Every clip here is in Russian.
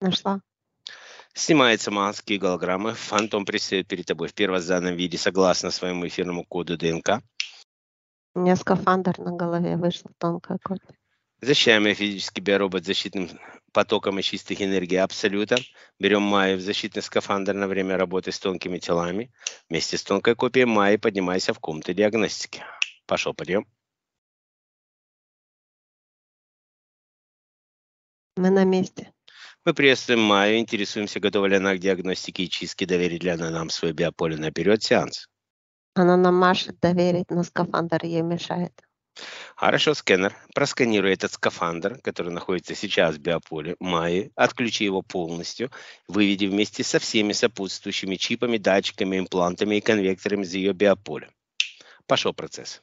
Нашла. Снимаются маски и голограммы. Фантом предстает перед тобой в первозданном виде согласно своему эфирному коду ДНК. У меня скафандр на голове вышла тонкая копия. Защищаем физический биоробот защитным потоком и чистых энергий Абсолюта. Берем Майю в защитный скафандр на время работы с тонкими телами. Вместе с тонкой копией Майи поднимайся в комнату диагностики. Пошел, подъем. Мы на месте. Мы приветствуем Майю, интересуемся, готова ли она к диагностике и чистке, доверит ли она нам свое биополе наперед сеанс. Она нам машет доверить, но скафандр ей мешает. Хорошо, скэнер. Просканируй этот скафандр, который находится сейчас в биополе Майи, отключи его полностью, выведи вместе со всеми сопутствующими чипами, датчиками, имплантами и конвекторами из ее биополя. Пошел процесс.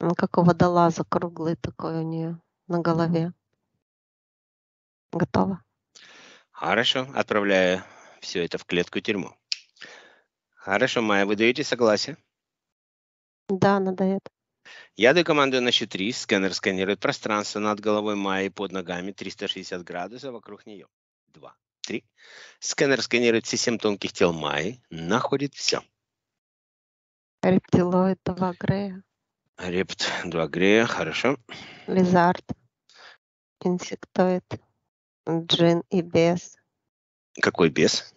Он как у водолаза круглый такой у нее на голове. Готово. Хорошо, отправляю все это в клетку тюрьму. Хорошо, Майя, вы даете согласие? Да, она дает. Я даю команду на счет 3. Сканер сканирует пространство над головой Майи под ногами 360 градусов вокруг нее. Два, три. Сканер сканирует все семь тонких тел Майи, находит все. Рептилоид, два Грея, Репт 2 Грея, хорошо. Лизард, Инсектоид, Джин и Бес. Какой бес?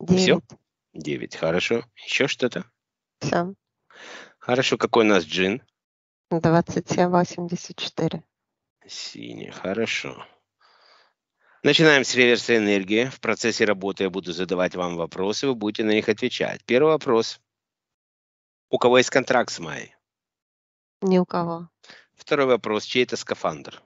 Девять. 9, хорошо. Еще что-то? Все. Хорошо, какой у нас джин? 27, 84. Синий, хорошо. Начинаем с реверса энергии. В процессе работы я буду задавать вам вопросы, вы будете на них отвечать. Первый вопрос. У кого есть контракт с Майей? Ни у кого. Второй вопрос. Чей это скафандр?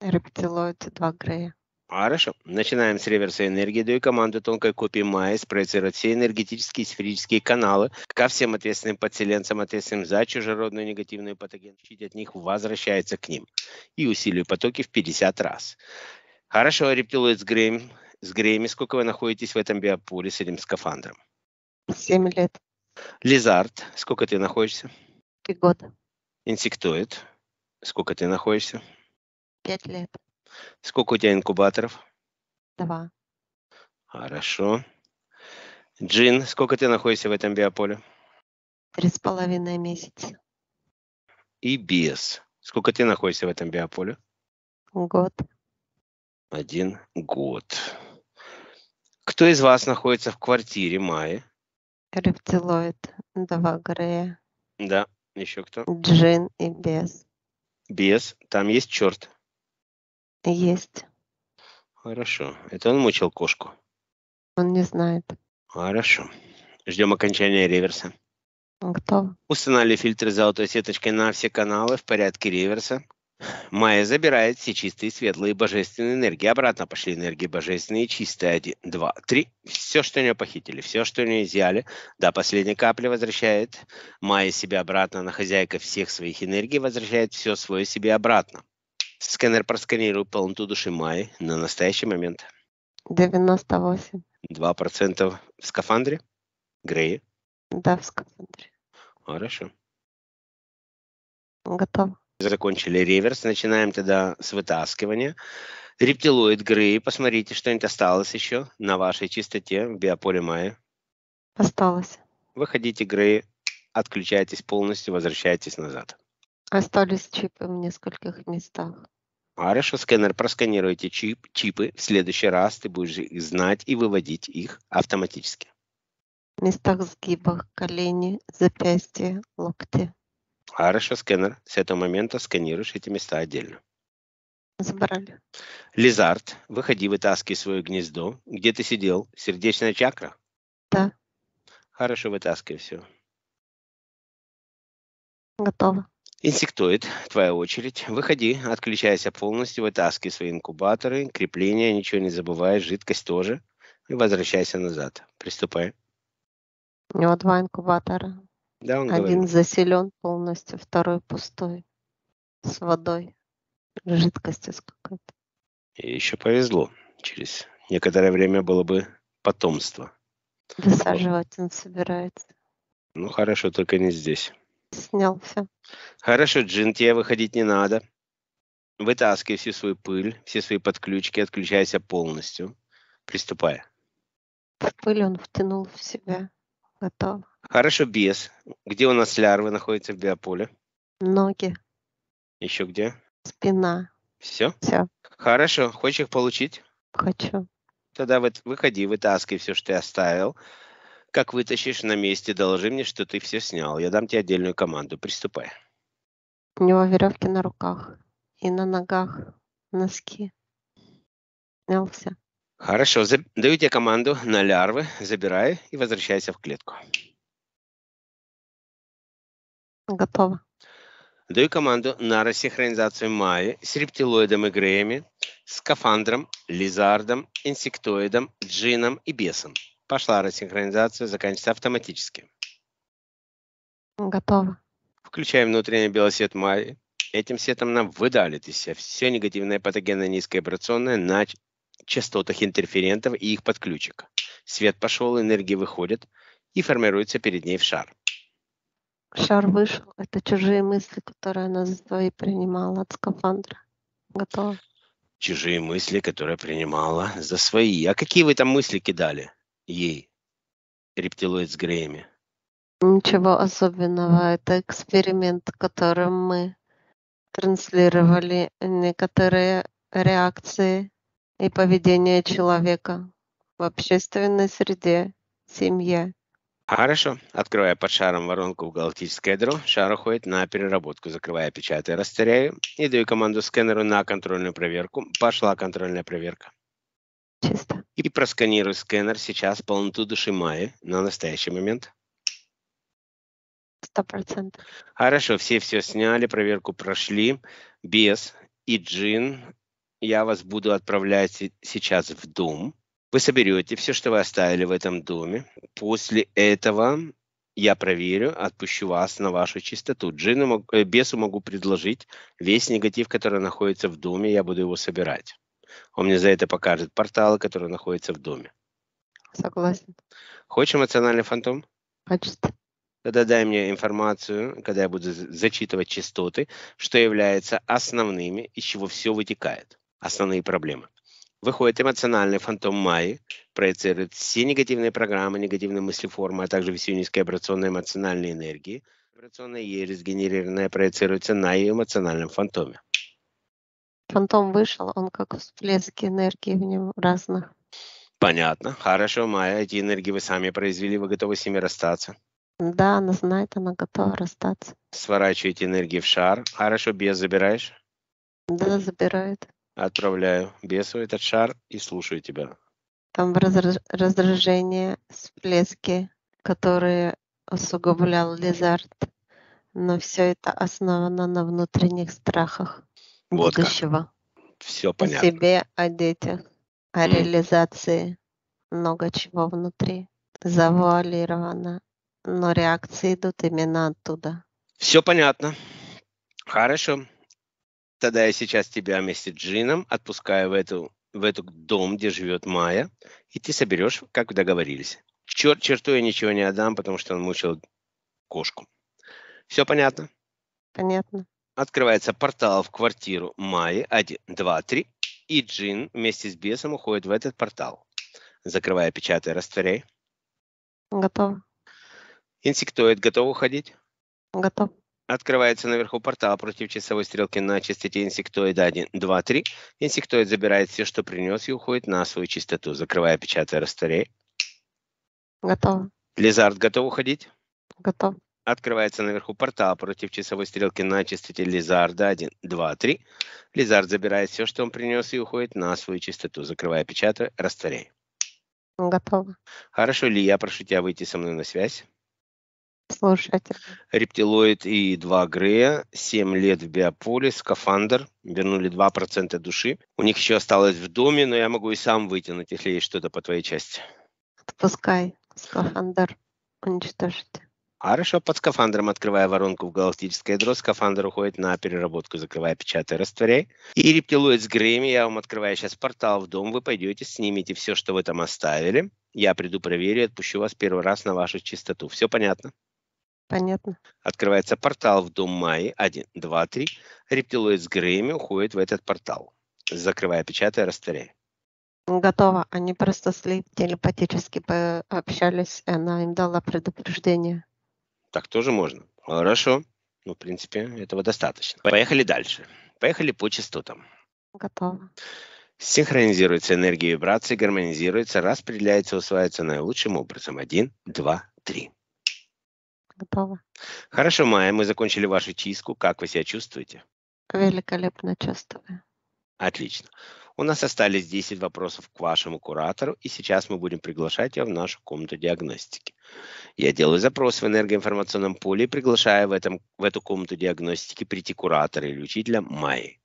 Рептилоид, два Грея. Хорошо. Начинаем с реверса энергии. Даю команду тонкой копии Майи спроецировать все энергетические и сферические каналы ко всем ответственным подселенцам, ответственным за чужеродную негативную патоген. Чуть от них возвращается к ним. И усилию потоки в 50 раз. Хорошо, рептилоид с Грейм. С Грейми, сколько вы находитесь в этом биополе с этим скафандром? Семь лет, Лизард, сколько ты находишься? три года, Инсектоид, сколько ты находишься? пять лет, Сколько у тебя инкубаторов? два, Хорошо. Джин, сколько ты находишься в этом биополе? три с половиной месяца, И Биес, сколько ты находишься в этом биополе? год, Один год. Кто из вас находится в квартире Майи? рептилоид, два Грея, Да, еще кто? Джин и Бес. Бес, там есть черт. Есть. Хорошо. Это он мучил кошку. Он не знает. Хорошо. Ждем окончания реверса. Готово. Устанавливали фильтры золотой сеточкой на все каналы в порядке реверса. Майя забирает все чистые, светлые, божественные энергии. Обратно пошли энергии божественные, чистые. Один, два, три. Все, что у нее похитили, все, что у нее изъяли. До последней капли возвращает. Майя себя обратно. Она хозяйка всех своих энергий. Возвращает все свое себе обратно. Сканер просканирует полноту души Майи на настоящий момент. 98. 2% в скафандре. Грея. Да, в скафандре. Хорошо. Готово. Закончили реверс. Начинаем тогда с вытаскивания. Рептилоид Грей. Посмотрите, что-нибудь осталось еще на вашей чистоте в биополе Майя. Осталось. Выходите, Грей, отключайтесь полностью, возвращайтесь назад. Остались чипы в нескольких местах. Хорошо, сканер, просканируйте чип, чипы. В следующий раз ты будешь их знать и выводить их автоматически. В местах сгибах, колени, запястья, локти. Хорошо, сканер. С этого момента сканируешь эти места отдельно. Забрали. Лизард, выходи, вытаскивай свое гнездо. Где ты сидел? Сердечная чакра? Да. Хорошо, вытаскивай все. Готово. Инсектоид, твоя очередь. Выходи, отключайся полностью, вытаскивай свои инкубаторы, крепления, ничего не забывай, жидкость тоже. И возвращайся назад. Приступай. У него два инкубатора. Да, он Один говорит. заселен полностью, второй пустой. С водой. Жидкостью с какой-то. И еще повезло. Через некоторое время было бы потомство. Высаживать он собирается. Ну хорошо, только не здесь. Снял все. Хорошо, Джин, тебе выходить не надо. вытаскивай всю свою пыль, все свои подключки, отключайся полностью. Приступай. Пыль он втянул в себя. Готово. Хорошо, без. Где у нас лярвы находятся в биополе? Ноги, Еще где? спина. Все? Все, Хорошо. Хочешь их получить? хочу. Тогда вот выходи, вытаскивай все, что ты оставил. Как вытащишь на месте, доложи мне, что ты все снял. Я дам тебе отдельную команду. Приступай. У него веревки на руках и на ногах, носки. Снял все. Хорошо, даю тебе команду на лярвы, забирай и возвращайся в клетку. Готово. Даю команду на рассинхронизацию Майи с рептилоидом и Греями, скафандром, лизардом, инсектоидом, джином и бесом. Пошла рассинхронизация, заканчивается автоматически. Готово. Включаем внутренний белосвет Майи. Этим светом нам выдалит из себя все негативное патогенное низкоабрационное на ч- частотах интерферентов и их подключек. Свет пошел, энергия выходит и формируется перед ней в шар. Шар вышел. Это чужие мысли, которые она за свои принимала от скафандра. Готово. Чужие мысли, которые принимала за свои. А какие вы там мысли кидали ей? Рептилоид с Греями. Ничего особенного. Это эксперимент, которым мы транслировали некоторые реакции и поведение человека в общественной среде, семье. Хорошо. Открывая под шаром воронку в галактическое ядро, шар уходит на переработку, закрывая, печатая, растворяю и даю команду сканеру на контрольную проверку. Пошла контрольная проверка. Чисто. И просканируй сканер сейчас полноту души Майи на настоящий момент. Сто процентов. Хорошо, все все сняли, проверку прошли. Без и Джин, я вас буду отправлять се- сейчас в дом. Вы соберете все, что вы оставили в этом доме. После этого я проверю, отпущу вас на вашу чистоту. Джину, э, бесу могу предложить весь негатив, который находится в доме, я буду его собирать. Он мне за это покажет порталы, которые находятся в доме. Согласен. Хочешь эмоциональный фантом? Хочет. Тогда дай мне информацию, когда я буду зачитывать частоты, что является основными, из чего все вытекает. Основные проблемы. Выходит эмоциональный фантом Майи, проецирует все негативные программы, негативные мыслеформы, а также всю низкоабрационную эмоциональную энергию. Вибрационная ересь, генерированная, проецируется на ее эмоциональном фантоме. Фантом вышел, он как всплески энергии в нем разных. Понятно. Хорошо, Майя, эти энергии вы сами произвели, вы готовы с ними расстаться. Да, она знает, она готова расстаться. Сворачиваете энергии в шар. Хорошо, без забираешь. Да, забирает. Отправляю бесу этот шар и слушаю тебя. Там разра- раздражение, всплески, которые усугублял Лизард. Но все это основано на внутренних страхах Вот как. будущего. Все О понятно. себе, о детях, о М. реализации. Много чего внутри. Завуалировано. Но реакции идут именно оттуда. Все понятно. Хорошо. Тогда я сейчас тебя вместе с Джином отпускаю в эту в этот дом, где живет Майя, и ты соберешь, как договорились. Чер, черту я ничего не отдам, потому что он мучил кошку. Все понятно? Понятно? Открывается портал в квартиру Майи 1, 2, 3, и Джин вместе с бесом уходит в этот портал. Закрывая, печатая, растворяй. Готов? Инсектоид готов уходить? Готов? Открывается наверху портал против часовой стрелки на частоте инсектоида 1, 2, 3. Инсектоид забирает все, что принес, и уходит на свою частоту, закрывая, печатая, растворяй. Готов? Лизард готов уходить? Готов? Открывается наверху портал против часовой стрелки на частоте Лизарда 1, 2, 3. Лизард забирает все, что он принес, и уходит на свою частоту, закрывая, печатая, растворяй. Готов? Хорошо, Ли, я прошу тебя выйти со мной на связь. Слушайте. Рептилоид и два Грея, 7 лет в биополе, скафандр, вернули 2% души. У них еще осталось в доме, но я могу и сам вытянуть, если есть что-то по твоей части. Отпускай скафандр. Уничтожите. Хорошо, под скафандром открывая воронку в галактическое ядро, скафандр уходит на переработку, закрывая, печатая, растворяй. И рептилоид с Греями, я вам открываю сейчас портал в дом, вы пойдете, снимете все, что вы там оставили. Я приду, проверю, и отпущу вас первый раз на вашу чистоту. Все понятно? Понятно. Открывается портал в дом Майи. Один, два, три. Рептилоид с Грейми уходит в этот портал. Закрывая, печатая, растворяя. Готово. Они просто с телепатически пообщались, и она им дала предупреждение. Так тоже можно. Хорошо. Ну, в принципе, этого достаточно. Поехали дальше. Поехали по частотам. Готово. Синхронизируется энергия вибрации, гармонизируется, распределяется, усваивается наилучшим образом. Один, два, три. Готово. Хорошо, Майя, мы закончили вашу чистку. Как вы себя чувствуете? Великолепно чувствую. Отлично. У нас остались 10 вопросов к вашему куратору, и сейчас мы будем приглашать его в нашу комнату диагностики. Я делаю запрос в энергоинформационном поле и приглашаю в, этом, в эту комнату диагностики прийти куратора или учителя Майи.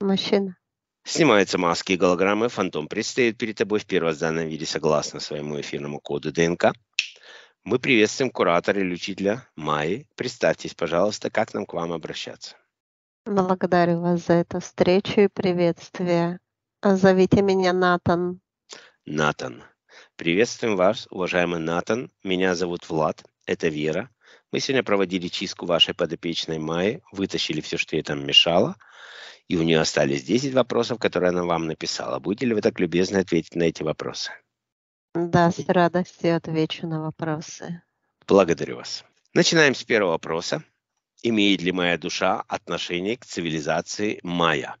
Мужчина. Снимаются маски и голограммы, фантом предстоит перед тобой в первозданном виде согласно своему эфирному коду ДНК. Мы приветствуем куратора или учителя Майи. Представьтесь, пожалуйста, как нам к вам обращаться. Благодарю вас за эту встречу и приветствие. Зовите меня Натан. Натан. Приветствуем вас, уважаемый Натан. Меня зовут Влад. Это Вера. Мы сегодня проводили чистку вашей подопечной Майи, вытащили все, что ей там мешало, и у нее остались 10 вопросов, которые она вам написала. Будете ли вы так любезны ответить на эти вопросы? Да, с радостью отвечу на вопросы. Благодарю вас. Начинаем с первого вопроса. Имеет ли моя душа отношение к цивилизации майя?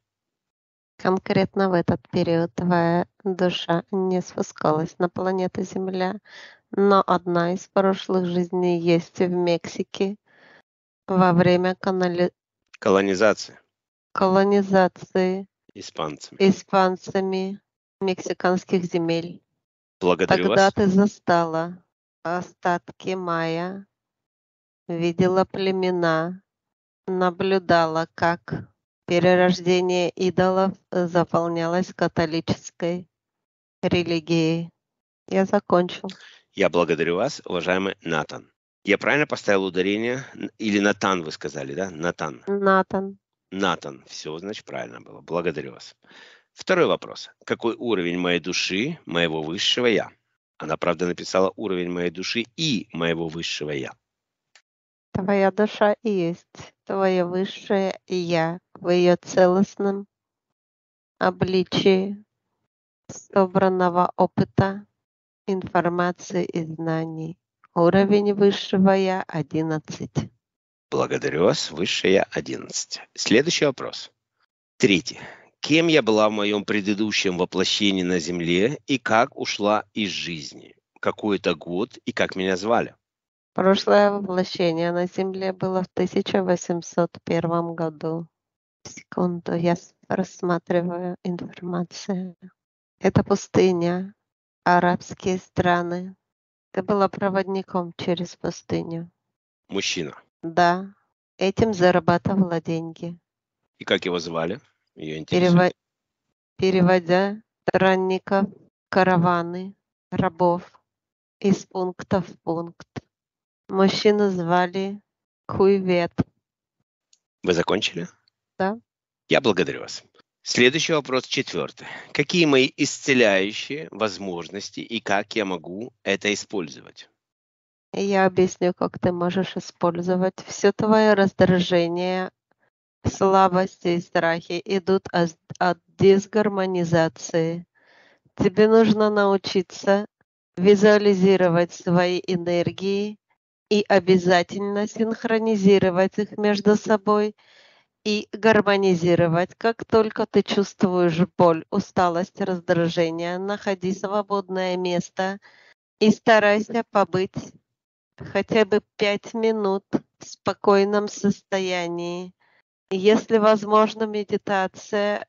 Конкретно в этот период твоя душа не спускалась на планету Земля, но одна из прошлых жизней есть в Мексике во время канали... Колонизации колонизации испанцами. испанцами мексиканских земель. Благодарю Тогда вас. ты застала остатки мая, видела племена, наблюдала, как перерождение идолов заполнялось католической религией. Я закончил. Я благодарю вас, уважаемый Натан. Я правильно поставил ударение? Или Натан вы сказали, да? Натан. Натан. Натан. Все, значит, правильно было. Благодарю вас. Второй вопрос. Какой уровень моей души, моего высшего я? Она, правда, написала уровень моей души и моего высшего я. Твоя душа есть твое высшее я в ее целостном обличии собранного опыта, информации и знаний. Уровень высшего я 11. Благодарю вас, высшее я 11. Следующий вопрос. Третий. Кем я была в моем предыдущем воплощении на Земле и как ушла из жизни? Какой это год и как меня звали? Прошлое воплощение на Земле было в 1801 году. Секунду, я рассматриваю информацию. Это пустыня, арабские страны. Ты была проводником через пустыню. Мужчина. Да, этим зарабатывала деньги. И как его звали? Ее интересует. Перево- Переводя странников, караваны, рабов из пункта в пункт. Мужчину звали Куйвет. Вы закончили? Да. Я благодарю вас. Следующий вопрос, четвертый. Какие мои исцеляющие возможности и как я могу это использовать? Я объясню, как ты можешь использовать. Все твое раздражение, слабости и страхи идут от, от дисгармонизации. Тебе нужно научиться визуализировать свои энергии и обязательно синхронизировать их между собой и гармонизировать. Как только ты чувствуешь боль, усталость, раздражение, находи свободное место и старайся побыть хотя бы пять минут в спокойном состоянии. Если возможно медитация,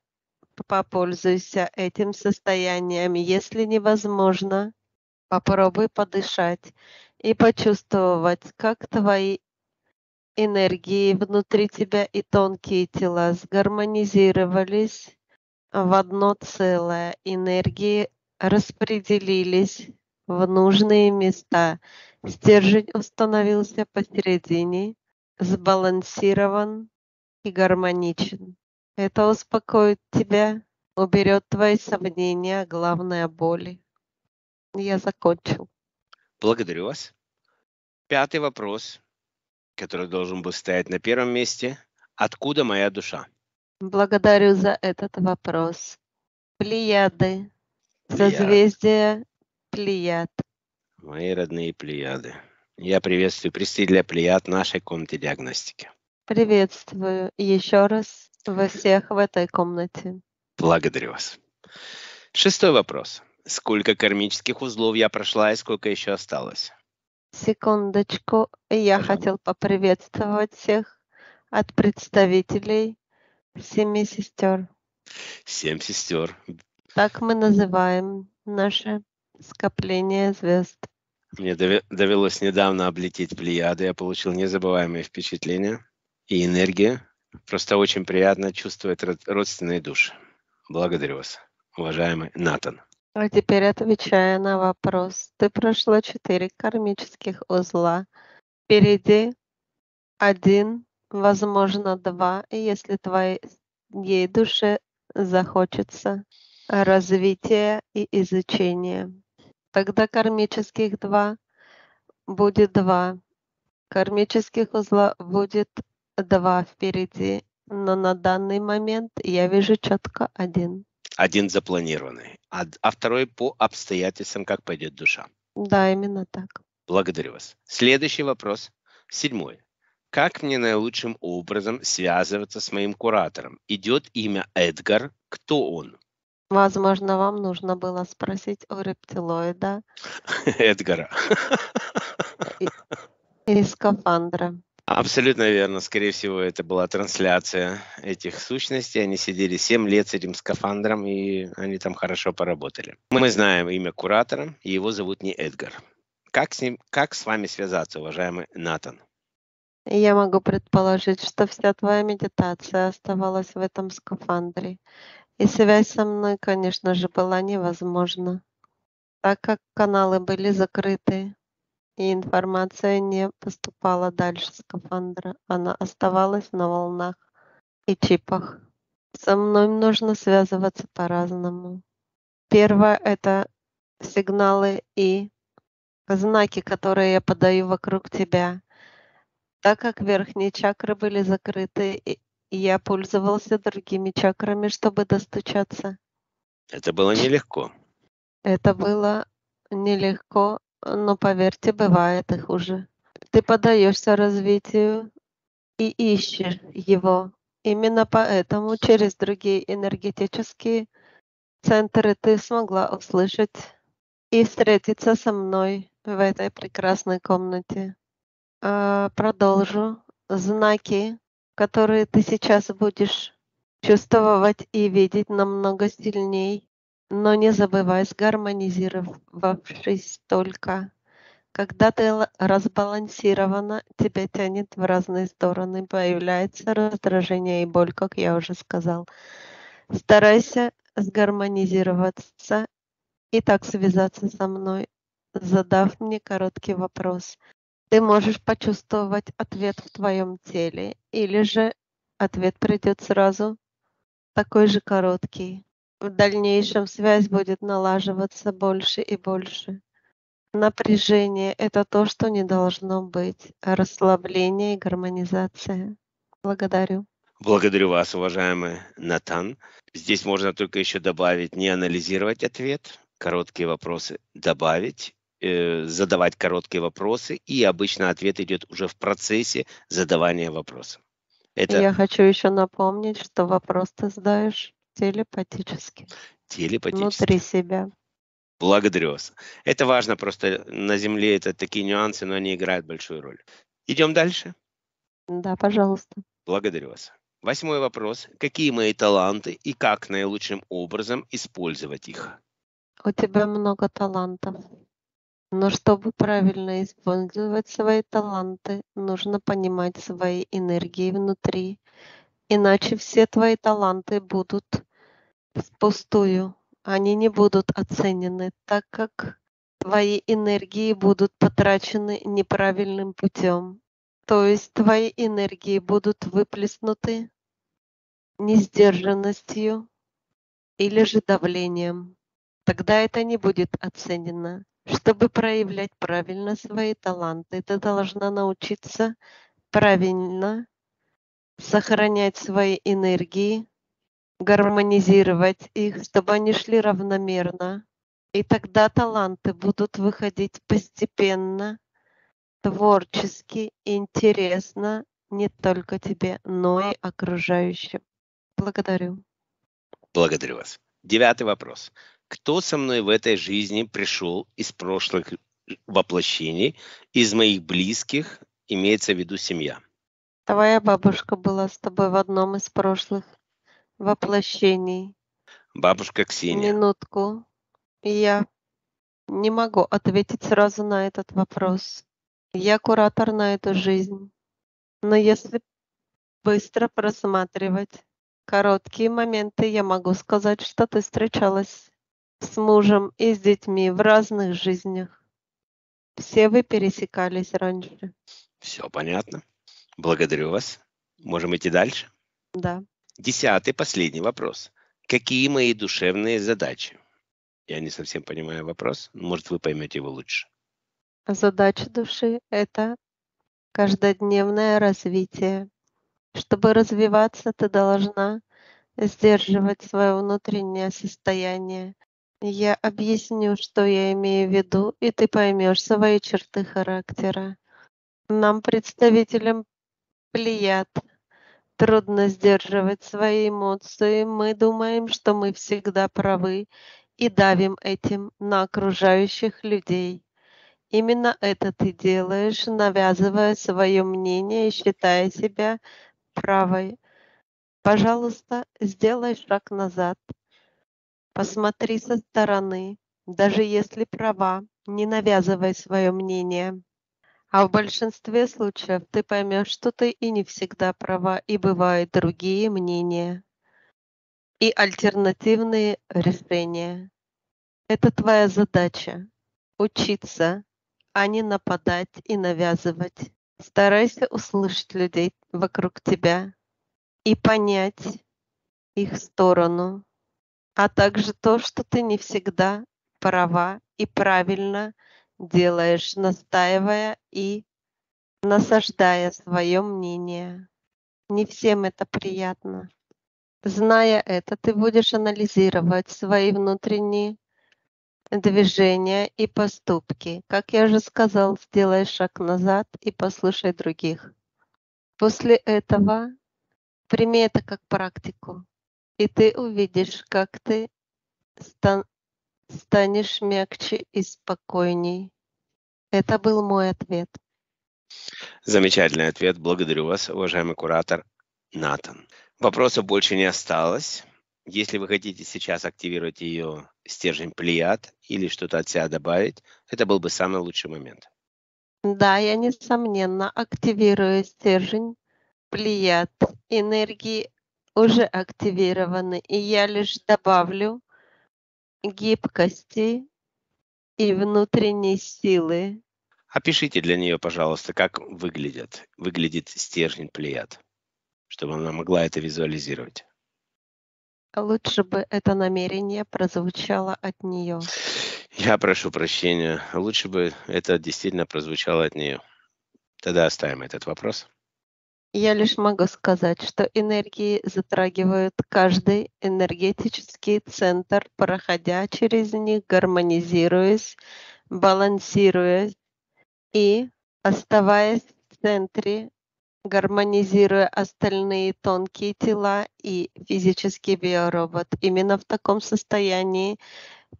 попользуйся этим состоянием. Если невозможно, попробуй подышать и почувствовать, как твои энергии внутри тебя и тонкие тела сгармонизировались в одно целое. Энергии распределились в нужные места. Стержень установился посередине, сбалансирован и гармоничен. Это успокоит тебя, уберет твои сомнения, главное боли. Я закончил. Благодарю вас. Пятый вопрос, который должен был стоять на первом месте. Откуда моя душа? Благодарю за этот вопрос. Плеяды. Созвездие Плеяд. Мои родные Плеяды. Я приветствую представителя Плеяд нашей комнаты диагностики. Приветствую еще раз во всех в этой комнате. Благодарю вас. Шестой вопрос. Сколько кармических узлов я прошла и сколько еще осталось? Секундочку. Я хотел поприветствовать всех от представителей семи сестер. Семь сестер. Так мы называем наше скопление звезд. Мне дове- довелось недавно облететь Плеяды. Я получил незабываемые впечатления и энергию. Просто очень приятно чувствовать род- родственные души. Благодарю вас, уважаемый Натан. А теперь отвечая на вопрос. Ты прошла четыре кармических узла. Впереди один, возможно, два, если твоей душе захочется развития и изучения. Тогда кармических два будет два. Кармических узла будет два впереди, но на данный момент я вижу четко один. Один запланированный, а, а второй по обстоятельствам, как пойдет душа. Да, именно так. Благодарю вас. Следующий вопрос. Седьмой. Как мне наилучшим образом связываться с моим куратором? Идет имя Эдгар. Кто он? Возможно, вам нужно было спросить у рептилоида Эдгара. из скафандра. Абсолютно верно. Скорее всего, это была трансляция этих сущностей. Они сидели 7 лет с этим скафандром, и они там хорошо поработали. Мы знаем имя куратора, и его зовут не Эдгар. Как с, ним, как с вами связаться, уважаемый Натан? Я могу предположить, что вся твоя медитация оставалась в этом скафандре. И связь со мной, конечно же, была невозможна, так как каналы были закрыты, и информация не поступала дальше скафандра. Она оставалась на волнах и чипах. Со мной нужно связываться по-разному. Первое — это сигналы и знаки, которые я подаю вокруг тебя. Так как верхние чакры были закрыты, я пользовался другими чакрами, чтобы достучаться. Это было нелегко. Это было нелегко, но поверьте, бывает и хуже. Ты подаешься развитию и ищешь его. Именно поэтому через другие энергетические центры ты смогла услышать и встретиться со мной в этой прекрасной комнате. А, Продолжу. Знаки, которые ты сейчас будешь чувствовать и видеть намного сильней, но не забывай, сгармонизировавшись только. Когда ты разбалансирована, тебя тянет в разные стороны, появляется раздражение и боль, как я уже сказал. Старайся сгармонизироваться и так связаться со мной, задав мне короткий вопрос. Ты можешь почувствовать ответ в твоем теле, или же ответ придет сразу, такой же короткий. В дальнейшем связь будет налаживаться больше и больше. Напряжение — это то, что не должно быть. Расслабление и гармонизация. Благодарю. Благодарю вас, уважаемый Натан. Здесь можно только еще добавить, не анализировать ответ, короткие вопросы добавить, э, задавать короткие вопросы, и обычно ответ идет уже в процессе задавания вопроса. Это Я хочу еще напомнить, что вопрос ты задаешь телепатически, телепатически. внутри себя. Благодарю вас. Это важно, просто на Земле это такие нюансы, но они играют большую роль. Идем дальше. Да, пожалуйста. Благодарю вас. Восьмой вопрос. Какие мои таланты и как наилучшим образом использовать их? У тебя много талантов. Но чтобы правильно использовать свои таланты, нужно понимать свои энергии внутри. Иначе все твои таланты будут впустую. Они не будут оценены, так как твои энергии будут потрачены неправильным путем. То есть твои энергии будут выплеснуты несдержанностью или же давлением. Тогда это не будет оценено. Чтобы проявлять правильно свои таланты, ты должна научиться правильно сохранять свои энергии, гармонизировать их, чтобы они шли равномерно. И тогда таланты будут выходить постепенно, творчески, интересно не только тебе, но и окружающим. Благодарю. Благодарю вас. Девятый вопрос. Кто со мной в этой жизни пришел из прошлых воплощений, из моих близких, имеется в виду семья? Твоя бабушка была с тобой в одном из прошлых воплощений. Бабушка Ксения. Минутку. Я не могу ответить сразу на этот вопрос. Я куратор на эту жизнь. Но если быстро просматривать короткие моменты, я могу сказать, что ты встречалась с мужем и с детьми в разных жизнях. Все вы пересекались раньше. Все понятно. Благодарю вас. Можем идти дальше? Да. Десятый, последний вопрос. Какие мои душевные задачи? Я не совсем понимаю вопрос. Может, вы поймете его лучше. Задача души — это каждодневное развитие. Чтобы развиваться, ты должна сдерживать свое внутреннее состояние. Я объясню, что я имею в виду, и ты поймешь свои черты характера. Нам, представителям плеяд, трудно сдерживать свои эмоции. Мы думаем, что мы всегда правы и давим этим на окружающих людей. Именно это ты делаешь, навязывая свое мнение и считая себя правой. Пожалуйста, сделай шаг назад. Посмотри со стороны. Даже если права, не навязывай свое мнение. А в большинстве случаев ты поймешь, что ты и не всегда права, и бывают другие мнения и альтернативные решения. Это твоя задача — учиться, а не нападать и навязывать. Старайся услышать людей вокруг тебя и понять их сторону, а также то, что ты не всегда права и правильно делаешь, настаивая и насаждая свое мнение. Не всем это приятно. Зная это, ты будешь анализировать свои внутренние движения и поступки. Как я уже сказал, сделай шаг назад и послушай других. После этого прими это как практику, и ты увидишь, как ты стан станешь мягче и спокойней. Это был мой ответ. Замечательный ответ. Благодарю вас, уважаемый куратор Натан. Вопросов больше не осталось. Если вы хотите сейчас активировать ее стержень плеяд или что-то от себя добавить, это был бы самый лучший момент. Да, я несомненно активирую стержень плеяд. Энергии уже активированы, и я лишь добавлю гибкости и внутренней силы. Опишите для нее, пожалуйста, как выглядит, выглядит стержень плеяд, чтобы она могла это визуализировать. Лучше бы это намерение прозвучало от нее. Я прошу прощения. Лучше бы это действительно прозвучало от нее. Тогда оставим этот вопрос. Я лишь могу сказать, что энергии затрагивают каждый энергетический центр, проходя через них, гармонизируясь, балансируясь и оставаясь в центре гармонизируя остальные тонкие тела и физический биоробот. Именно в таком состоянии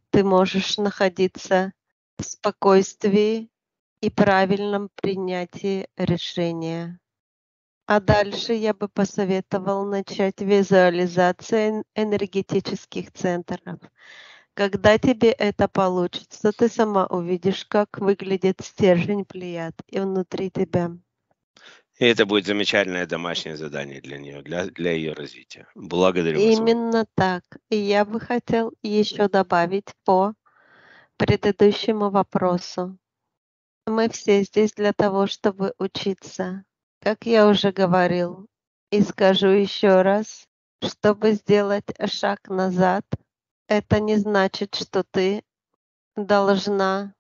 ты можешь находиться в спокойствии и правильном принятии решения. А дальше я бы посоветовал начать визуализацию энергетических центров. Когда тебе это получится, ты сама увидишь, как выглядит стержень плеяд и внутри тебя. И это будет замечательное домашнее задание для нее, для, для ее развития. Благодарю вас. Именно так. И я бы хотел еще добавить по предыдущему вопросу. Мы все здесь для того, чтобы учиться. Как я уже говорил, и скажу еще раз, чтобы сделать шаг назад, это не значит, что ты должна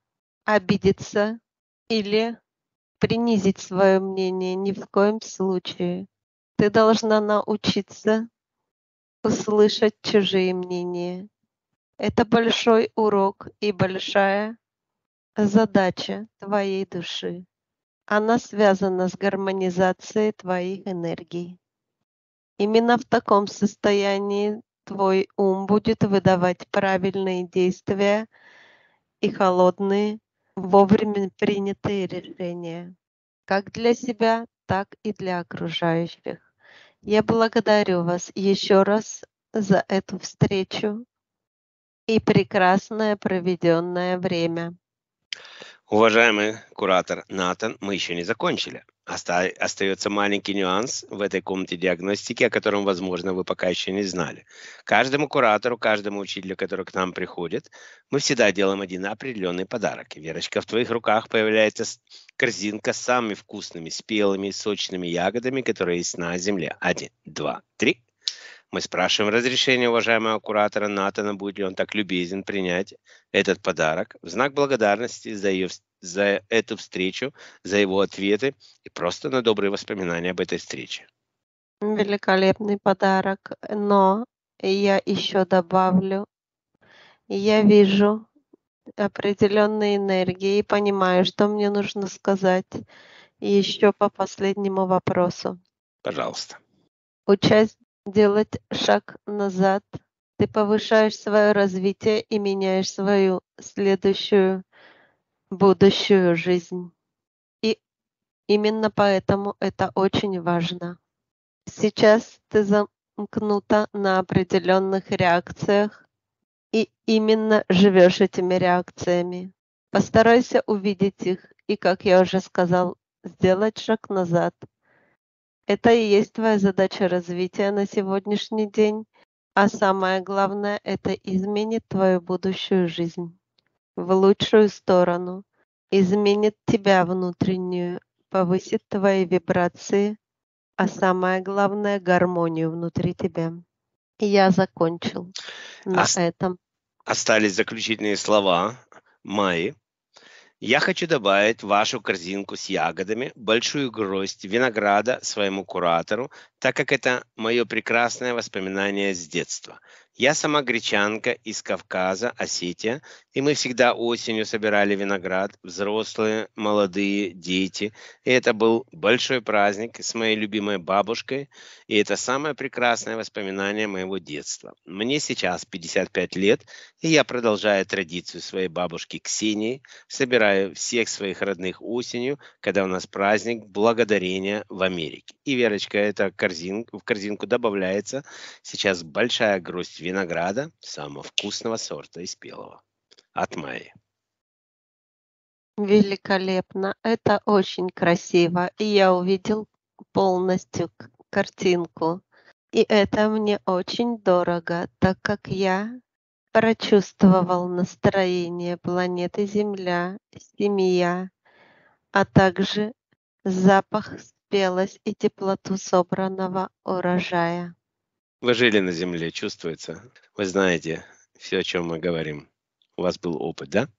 обидеться или принизить свое мнение ни в коем случае. Ты должна научиться услышать чужие мнения. Это большой урок и большая задача твоей души. Она связана с гармонизацией твоих энергий. Именно в таком состоянии твой ум будет выдавать правильные действия и холодные, вовремя принятые решения, как для себя, так и для окружающих. Я благодарю вас еще раз за эту встречу и прекрасное проведенное время. Уважаемый куратор Натан, мы еще не закончили. Оста- остается маленький нюанс в этой комнате диагностики, о котором, возможно, вы пока еще не знали. Каждому куратору, каждому учителю, который к нам приходит, мы всегда делаем один определенный подарок. Верочка, в твоих руках появляется корзинка с самыми вкусными, спелыми, сочными ягодами, которые есть на земле. Один, два, три. Мы спрашиваем разрешения уважаемого куратора Натана, будет ли он так любезен принять этот подарок в знак благодарности за, ее, за эту встречу, за его ответы и просто на добрые воспоминания об этой встрече. Великолепный подарок, но я еще добавлю, я вижу определенные энергии и понимаю, что мне нужно сказать еще по последнему вопросу. Пожалуйста. Участь делать шаг назад. Ты повышаешь свое развитие и меняешь свою следующую будущую жизнь. И именно поэтому это очень важно. Сейчас ты замкнута на определенных реакциях и именно живешь этими реакциями. Постарайся увидеть их и, как я уже сказал, сделать шаг назад – это и есть твоя задача развития на сегодняшний день, а самое главное, это изменит твою будущую жизнь в лучшую сторону, изменит тебя внутреннюю, повысит твои вибрации, а самое главное, гармонию внутри тебя. Я закончил на Ос- этом. Остались заключительные слова Майи. Я хочу добавить в вашу корзинку с ягодами большую гроздь винограда своему куратору, так как это мое прекрасное воспоминание с детства. Я сама гречанка из Кавказа, Осетия, и мы всегда осенью собирали виноград, взрослые, молодые, дети. И это был большой праздник с моей любимой бабушкой, и это самое прекрасное воспоминание моего детства. Мне сейчас 55 лет, и я продолжаю традицию своей бабушки Ксении, собираю всех своих родных осенью, когда у нас праздник благодарения в Америке. И, Верочка, эта корзинка, в корзинку добавляется сейчас большая гроздь винограда самого вкусного сорта и спелого от Майи. Великолепно. Это очень красиво. И я увидел полностью картинку. И это мне очень дорого, так как я прочувствовал настроение планеты Земля, семья, а также запах спелость и теплоту собранного урожая. Вы жили на Земле, чувствуется. Вы знаете все, о чем мы говорим. У вас был опыт, да?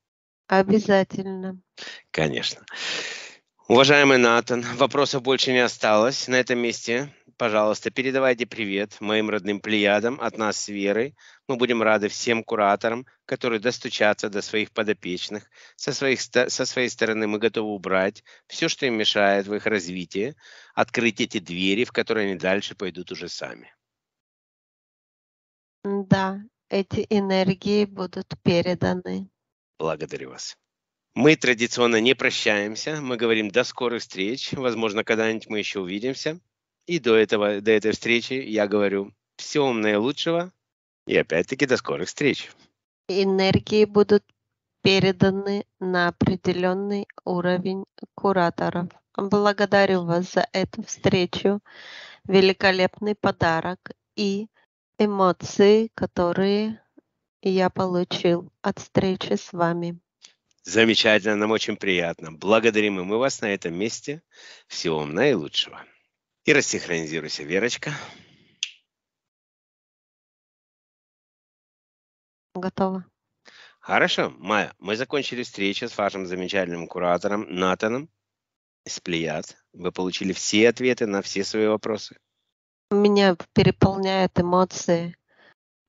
Обязательно. Конечно. Уважаемый Натан, вопросов больше не осталось. На этом месте, пожалуйста, передавайте привет моим родным плеядам от нас с Верой. Мы будем рады всем кураторам, которые достучатся до своих подопечных. Со, своих, со своей стороны мы готовы убрать все, что им мешает в их развитии, открыть эти двери, в которые они дальше пойдут уже сами. Да, эти энергии будут переданы. Благодарю вас. Мы традиционно не прощаемся, мы говорим до скорых встреч, возможно, когда-нибудь мы еще увидимся. И до, этого, до этой встречи я говорю всего наилучшего и опять-таки до скорых встреч. Энергии будут переданы на определенный уровень кураторов. Благодарю вас за эту встречу, великолепный подарок и эмоции, которые я получил от встречи с вами. Замечательно, нам очень приятно. Благодарим и мы вас на этом месте. Всего вам наилучшего. И рассинхронизируйся, Верочка. Готово. Хорошо, Майя, мы закончили встречу с вашим замечательным куратором Натаном из Плеяд. Вы получили все ответы на все свои вопросы. Меня переполняют эмоции.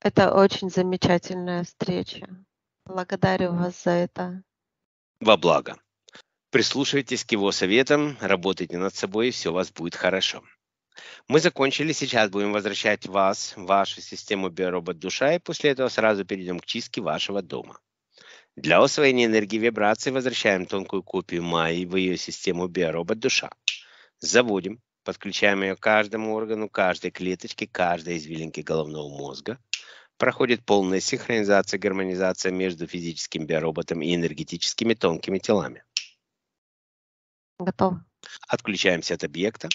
Это очень замечательная встреча. Благодарю вас за это. Во благо. Прислушивайтесь к его советам, работайте над собой, и все у вас будет хорошо. Мы закончили, сейчас будем возвращать вас вашу систему биоробот душа, и после этого сразу перейдем к чистке вашего дома. Для усвоения энергии вибрации возвращаем тонкую копию Майи в ее систему биоробот душа. Заводим, подключаем ее к каждому органу, каждой клеточке, каждой извилинке головного мозга. Проходит полная синхронизация, гармонизация между физическим биороботом и энергетическими тонкими телами. Готово. Отключаемся от объекта.